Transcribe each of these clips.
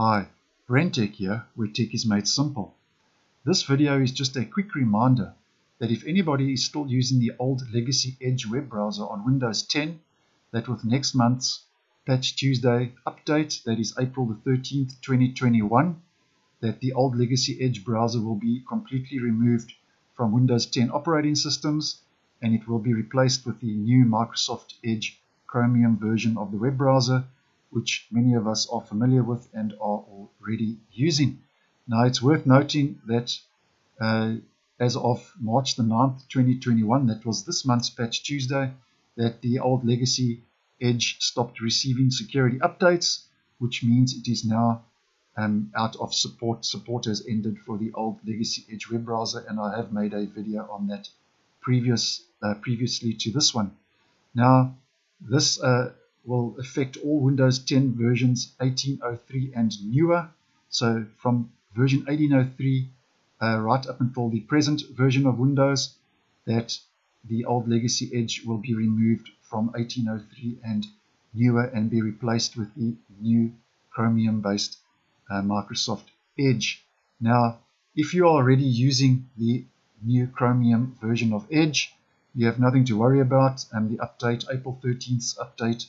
Hi, BrenTech here, where tech is made simple. This video is just a quick reminder that if anybody is still using the old legacy Edge web browser on Windows 10, that with next month's Patch Tuesday update, that is April the 13th, 2021, that the old legacy Edge browser will be completely removed from Windows 10 operating systems and it will be replaced with the new Microsoft Edge Chromium version of the web browser which many of us are familiar with and are already using. Now, it's worth noting that uh, as of March the 9th, 2021, that was this month's Patch Tuesday, that the old legacy Edge stopped receiving security updates, which means it is now um, out of support. Support has ended for the old legacy Edge web browser, and I have made a video on that previous uh, previously to this one. Now, this uh, will affect all Windows 10 versions 1803 and newer. So from version 1803 uh, right up until the present version of Windows, that the old legacy Edge will be removed from 1803 and newer and be replaced with the new Chromium-based uh, Microsoft Edge. Now, if you are already using the new Chromium version of Edge, you have nothing to worry about, and the update, April 13th update,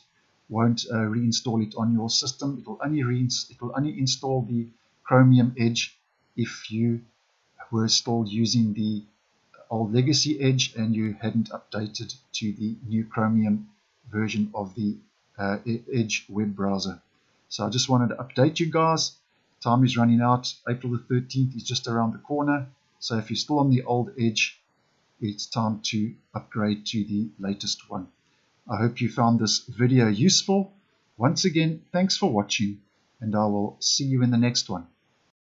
won't uh, reinstall it on your system. It will only it will only install the Chromium Edge if you were still using the old legacy Edge and you hadn't updated to the new Chromium version of the uh, Edge web browser. So I just wanted to update you guys. Time is running out. April the 13th is just around the corner. So if you're still on the old Edge, it's time to upgrade to the latest one. I hope you found this video useful. Once again, thanks for watching, and I will see you in the next one.